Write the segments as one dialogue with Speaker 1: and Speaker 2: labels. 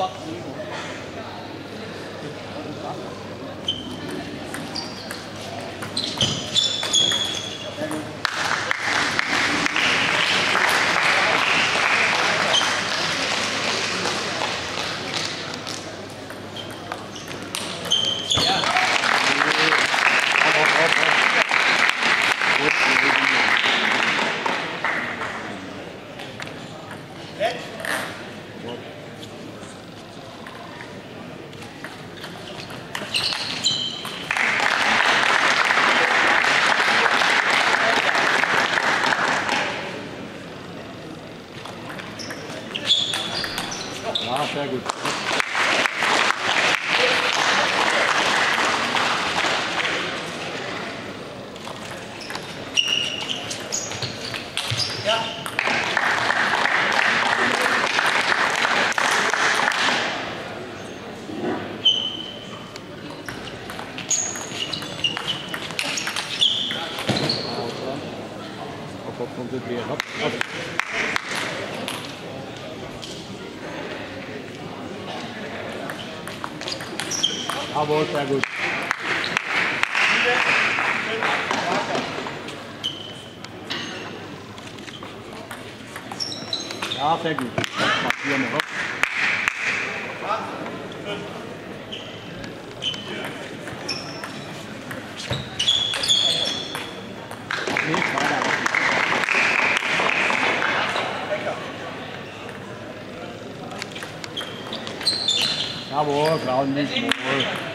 Speaker 1: Ja, sehr gut. Hopp, hopp, konzentrieren. Hopp, hopp. Jawohl, sehr gut. Ja, sehr gut. Noch Jawohl, Frauen nicht wohl.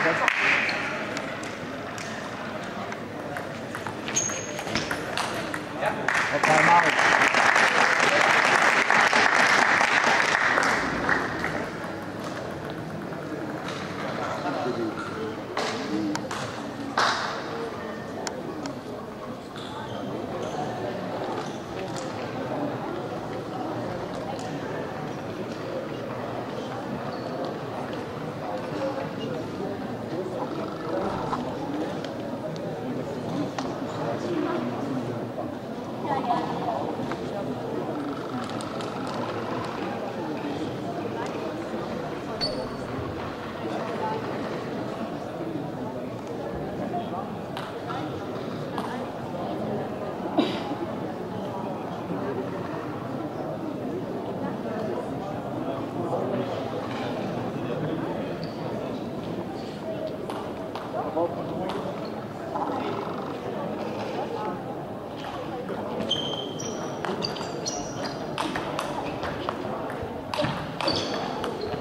Speaker 1: 掌声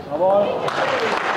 Speaker 1: Jawohl.